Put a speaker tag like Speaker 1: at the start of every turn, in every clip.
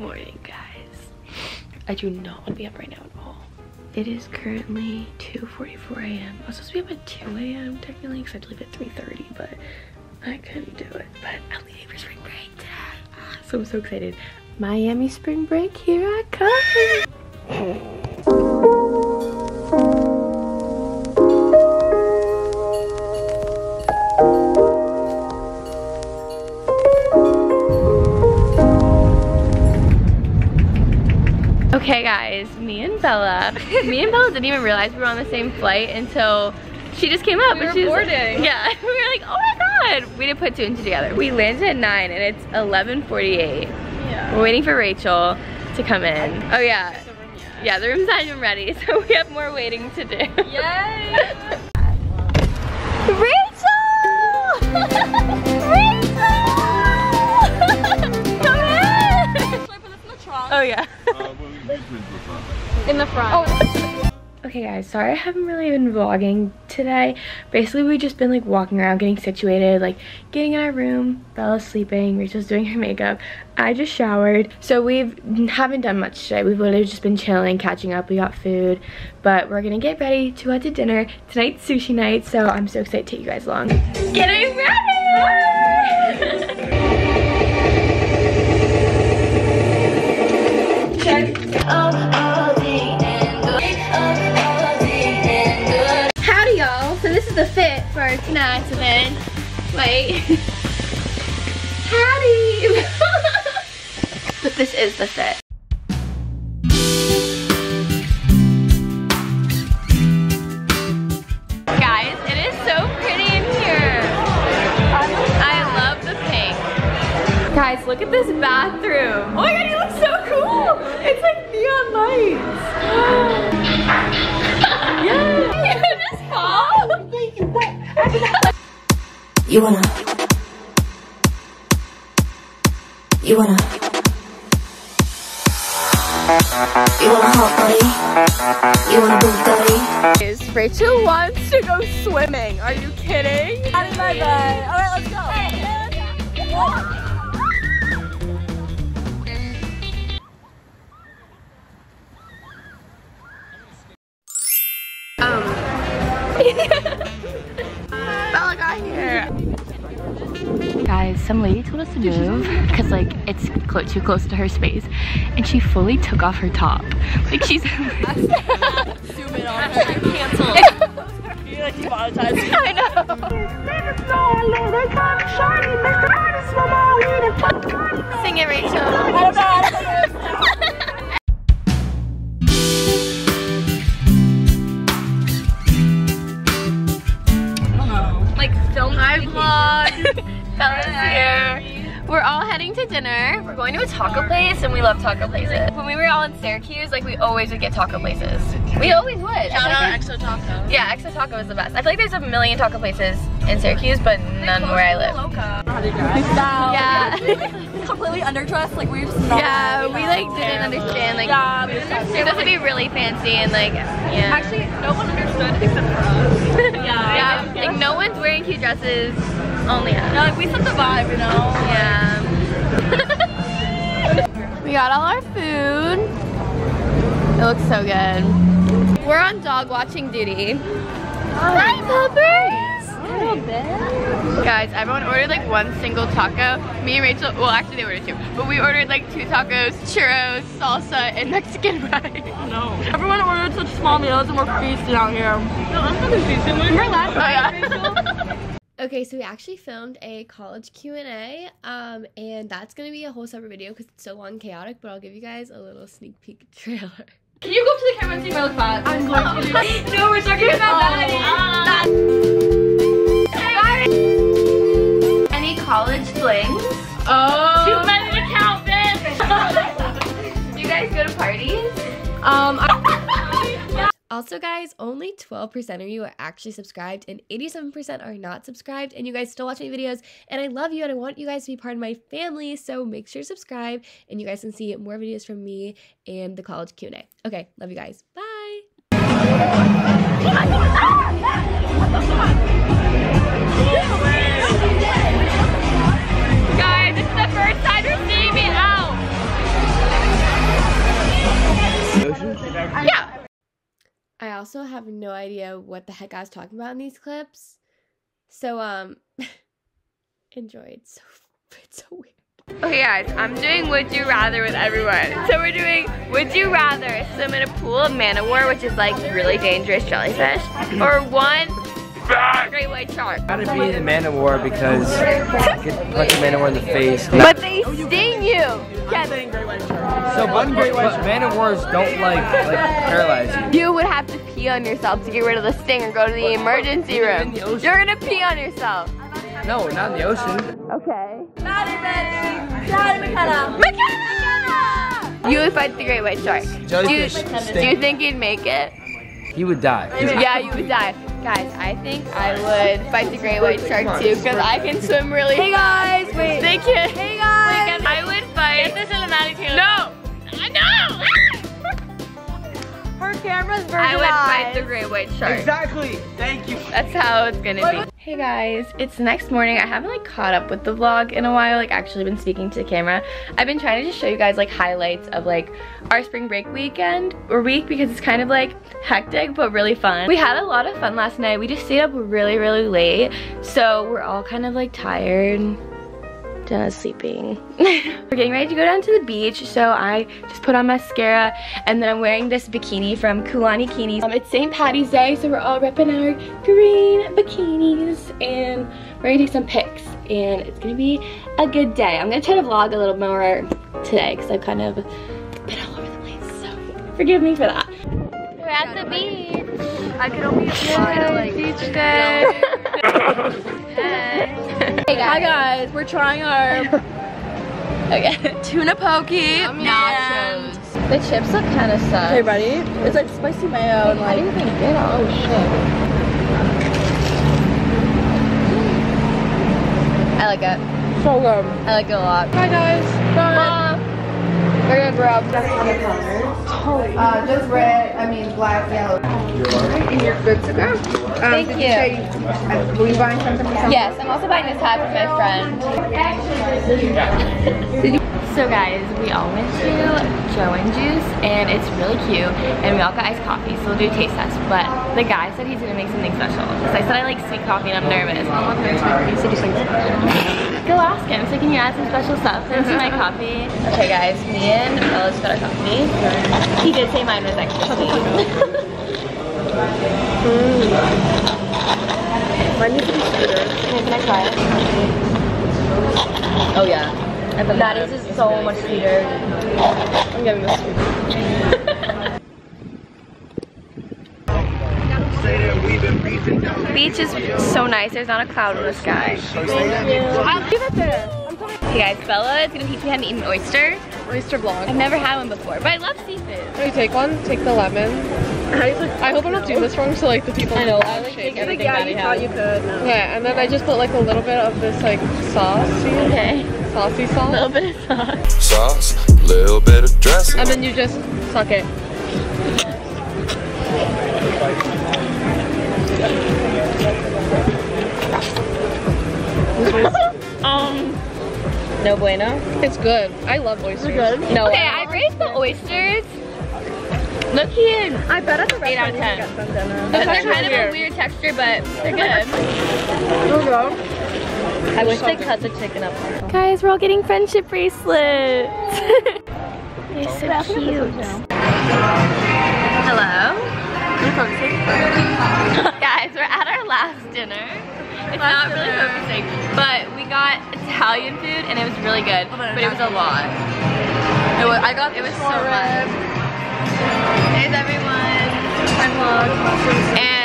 Speaker 1: morning, guys. I do not want to be up right now at all. It is currently 2.44 a.m. I was supposed to be up at 2 a.m. technically because I had to leave at 3.30, but I couldn't do it. But I'm leaving for spring break today. Ah, so I'm so excited. Miami spring break, here I come. Okay guys, me and Bella, me and Bella didn't even realize we were on the same flight until she just came up.
Speaker 2: We were boarding.
Speaker 1: Yeah, we were like, oh my god. We didn't put two and two together. We landed at nine and it's 11.48. Yeah. We're waiting for Rachel to come in. Oh yeah. Yeah, the room's not even ready, so we have more waiting to do.
Speaker 2: Yay!
Speaker 1: Okay guys, sorry I haven't really been vlogging today. Basically we've just been like walking around getting situated, like getting in our room, Bella's sleeping, Rachel's doing her makeup. I just showered. So we haven't done much today. We've literally just been chilling, catching up, we got food. But we're gonna get ready to head to dinner. Tonight's sushi night, so I'm so excited to take you guys along. Getting ready! Howdy Wait. Howdy! but this is the fit. Guys, it is so pretty in here. I love the pink. Guys, look at this bathroom. Oh my god, you look so cool. It's like neon lights. yeah. You just fall.
Speaker 3: You wanna You wanna You wanna hot body You wanna Bugatti
Speaker 1: Is Rachel wants to go swimming. Are you kidding?
Speaker 2: Out of my bed. Alright, let's go.
Speaker 1: Um. Some lady told us to move because like it's clo too close to her space, and she fully took off her top. Like she's.
Speaker 2: Zoom in on her. Cancel. you like demonetized.
Speaker 1: I know. Sing it, Rachel.
Speaker 2: I don't know how to do this.
Speaker 1: like film my vlog. Bella's here. We're all heading to dinner. We're going to a taco place and we love taco places. When we were all in Syracuse, like we always would get taco places. We always would. I
Speaker 2: Shout
Speaker 1: feel
Speaker 2: out Exo Taco.
Speaker 1: Yeah, Exo Taco is the best. I feel like there's a million taco places in Syracuse, but none where I live. Yeah.
Speaker 2: Completely underdressed, like we were just not.
Speaker 1: Yeah, we like didn't understand like
Speaker 2: Yeah, we
Speaker 1: it was supposed to be really fancy and like yeah.
Speaker 2: Actually, no one understood except for us.
Speaker 1: yeah, like no one's wearing cute dresses, only us.
Speaker 2: Yeah, like we set the vibe, you know?
Speaker 1: Yeah. we got all our food. It looks so good. We're on dog watching duty. Hi, puppers! Guys, everyone ordered like one single taco. Me and Rachel, well actually they ordered two, but we ordered like two tacos, churros, salsa, and Mexican rice.
Speaker 2: No. Everyone ordered such small meals and we're feasting out here. No, I'm not feasting. Remember last
Speaker 1: Oh, yeah.
Speaker 4: Okay, so we actually filmed a college Q&A, um, and that's going to be a whole separate video because it's so long and chaotic, but I'll give you guys a little sneak peek trailer.
Speaker 2: Can you go up to the camera and see my look fat? I'm going to.
Speaker 1: no, we're talking about that. So guys,
Speaker 4: only 12% of you are actually subscribed and 87% are not subscribed, and you guys still watch my videos. And I love you and I want you guys to be part of my family, so make sure to subscribe and you guys can see more videos from me and the college Q&A. Okay, love you guys. Bye!
Speaker 1: Yeah out.
Speaker 4: also have no idea what the heck I was talking about in these clips. So um enjoy. It's so it's so weird.
Speaker 1: Okay guys, I'm doing Would You Rather with everyone. So we're doing Would You Rather swim in a pool of man-o-war, which is like really dangerous jellyfish, or one great white shark.
Speaker 5: Gotta be the man of war because you could punch a man of war in the face.
Speaker 1: But they sting you. Yes.
Speaker 5: So one great white man of wars don't like like paralyze you.
Speaker 1: You would have to pee on yourself to get rid of the sting or go to the emergency room. You're gonna pee on yourself.
Speaker 5: No, not in the ocean.
Speaker 1: Okay. not in the McKenna! You would fight the great white shark. Do you, do you think you'd make it?
Speaker 5: He would die.
Speaker 1: Yeah, you would die. Guys, I think I would fight the great white shark too because I can swim really fast. Hey guys, wait. They can. Hey guys. I would fight. Get this in the No. No.
Speaker 2: Her camera's very
Speaker 1: I would fight the great white shark.
Speaker 5: Exactly. Thank you.
Speaker 1: That's how it's gonna be. Hey guys, it's the next morning. I haven't like caught up with the vlog in a while, like actually been speaking to the camera. I've been trying to just show you guys like highlights of like our spring break weekend or week because it's kind of like hectic but really fun. We had a lot of fun last night. We just stayed up really, really late. So we're all kind of like tired. Jenna's sleeping. We're getting ready to go down to the beach, so I just put on mascara, and then I'm wearing this bikini from Kulani Kinis. Um, it's St. Patty's Day, so we're all repping our green bikinis, and we're gonna take some pics, and it's gonna be a good day. I'm gonna try to vlog a little more today, because I've kind of been all over the place, so forgive me for that. We're at the beach. I could only apply to like beach day. hey guys.
Speaker 2: Hi guys, we're trying our
Speaker 1: Okay.
Speaker 2: tuna poke
Speaker 1: Nachos. The chips look kind of sus.
Speaker 2: Okay, ready? It's like spicy mayo and
Speaker 1: How do
Speaker 2: like
Speaker 1: you even get all? Oh shit. I like it.
Speaker 2: so good.
Speaker 1: I like it a lot.
Speaker 2: Hi guys. Bye.
Speaker 1: We're gonna grab.
Speaker 6: Uh, just red, I mean black, yellow. And you're good to go. Um,
Speaker 1: Thank
Speaker 6: did
Speaker 1: you.
Speaker 6: say uh, were you buying something for someone?
Speaker 1: Yes, I'm also buying this hat for my friend. So guys, we all went to Joe and Juice and it's really cute and we all got iced coffee so we'll do a taste test but the guy said he's gonna make something special because I said I like sweet coffee and I'm nervous. Go ask him. So can you add some special stuff into my coffee? Okay guys, me and Bella's got our coffee. He did say mine was extra sweet. Mm.
Speaker 2: Mine needs to be sweeter.
Speaker 1: Can I try it?
Speaker 2: Oh yeah.
Speaker 1: Maddie's is so much sweeter.
Speaker 2: I'm getting this sweet.
Speaker 1: Beach is so nice. There's not a cloud in the sky. Hey guys, Bella is gonna teach me how to eat an oyster.
Speaker 2: Oyster vlog.
Speaker 1: I've never had one before, but I love seafood.
Speaker 2: Can we take one? Take the lemon. I hope I'm not doing this wrong so like the people I know I like take everything yeah, you thought you could. Okay, and then I just put like a little bit of this like sauce.
Speaker 1: Okay.
Speaker 2: Saucy sauce.
Speaker 1: A little bit of sauce.
Speaker 7: sauce, little bit of dressing.
Speaker 2: And then you just suck it.
Speaker 1: Um,
Speaker 2: No bueno. It's good. I love oysters. good. No.
Speaker 1: okay, I rate the oysters. Look here.
Speaker 2: I bet at the
Speaker 1: Eight out of ten. They're kind of a weird texture, but they're good.
Speaker 2: I wish they cut the chicken up.
Speaker 1: Guys, we're all getting friendship bracelets. They're so cute. Hello? Guys, we're at our last dinner. It's not really focusing, but we got Italian food and it was really good, but it was a lot. It was, I got it was so much. There's everyone. My vlog. And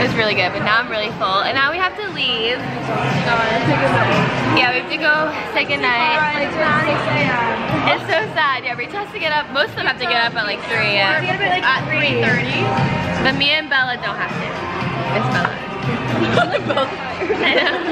Speaker 1: it was really good, but now I'm really full. And now we have to leave. Yeah, we have to go say goodnight. It's so sad. Yeah, Rachel has to get up. Most of them have to get up at like 3 a.m. At 3.30. But me and Bella don't have to. It's Bella. We're both tired.